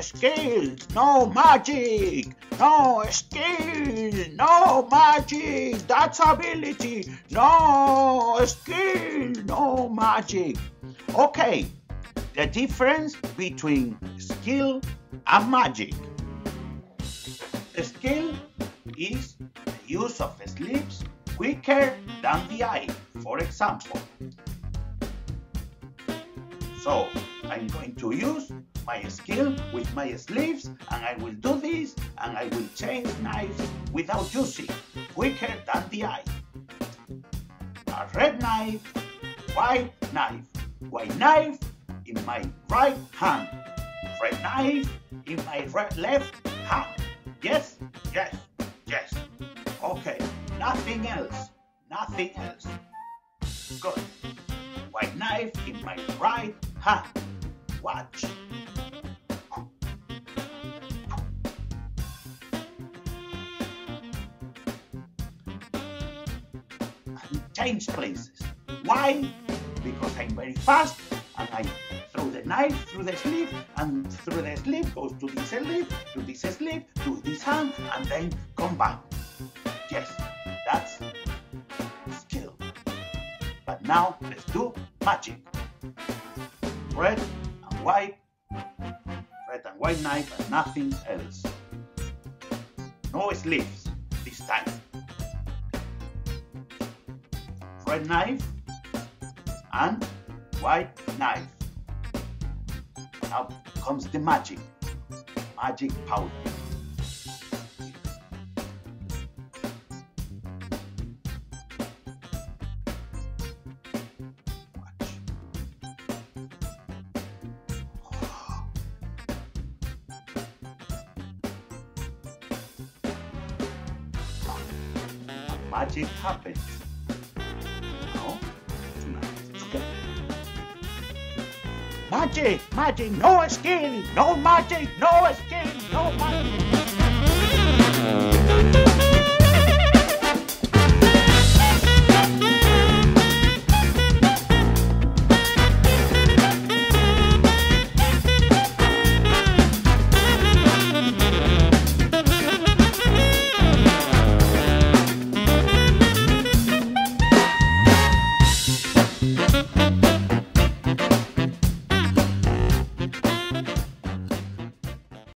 skills, no magic, no skill, no magic, that's ability, no skill, no magic. Okay, the difference between skill and magic. Skill is the use of sleeves quicker than the eye, for example. So I'm going to use my skill with my sleeves and I will do this and I will change knives without using quicker than the eye. A red knife, white knife, white knife in my right hand, red knife in my right, left hand. Yes, yes, yes. Okay, nothing else, nothing else. Good. White knife in my right hand. Watch. change places. Why? Because I'm very fast and I throw the knife through the sleeve and through the sleeve goes to this sleeve, to this sleeve, to this hand and then come back. Yes, that's skill. But now let's do magic. Red white, red and white knife and nothing else. No sleeves this time. red knife and white knife. Now comes the magic, magic powder. Magic happens. Magic, magic, no skill, no magic, no skill, no magic.